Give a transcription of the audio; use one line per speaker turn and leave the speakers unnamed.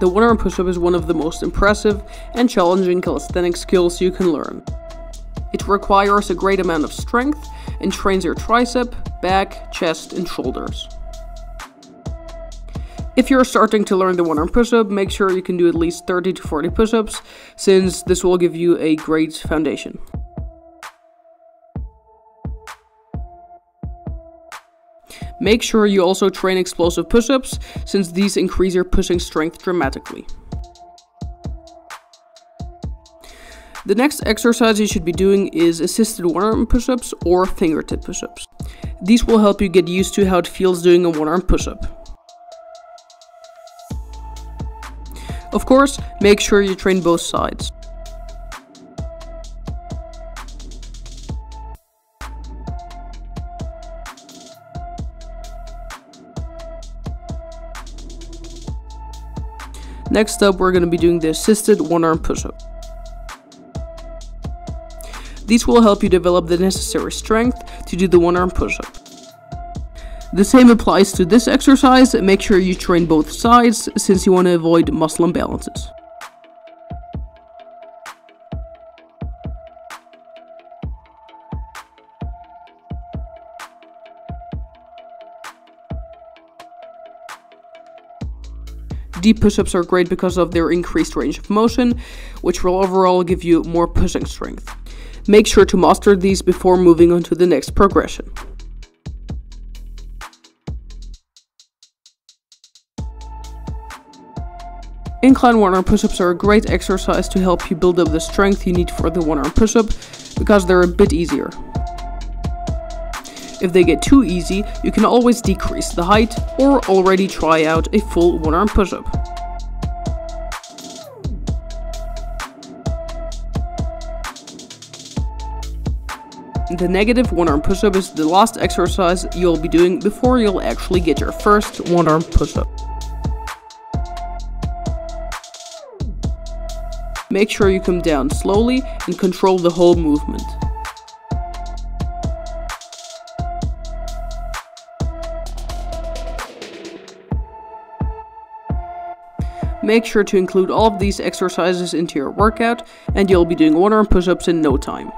The one arm push up is one of the most impressive and challenging calisthenic skills you can learn. It requires a great amount of strength and trains your tricep, back, chest, and shoulders. If you're starting to learn the one arm push up, make sure you can do at least 30 to 40 push ups, since this will give you a great foundation. Make sure you also train explosive push ups, since these increase your pushing strength dramatically. The next exercise you should be doing is assisted one arm push ups or fingertip push ups. These will help you get used to how it feels doing a one arm push up. Of course, make sure you train both sides. Next up, we're going to be doing the assisted one arm push up. These will help you develop the necessary strength to do the one arm push up. The same applies to this exercise, make sure you train both sides since you want to avoid muscle imbalances. Deep push-ups are great because of their increased range of motion, which will overall give you more pushing strength. Make sure to master these before moving on to the next progression. Incline one arm push ups are a great exercise to help you build up the strength you need for the one arm push up because they're a bit easier. If they get too easy, you can always decrease the height or already try out a full one arm push up. The negative one arm push up is the last exercise you'll be doing before you'll actually get your first one arm push up. Make sure you come down slowly and control the whole movement. Make sure to include all of these exercises into your workout and you'll be doing one arm push-ups in no time.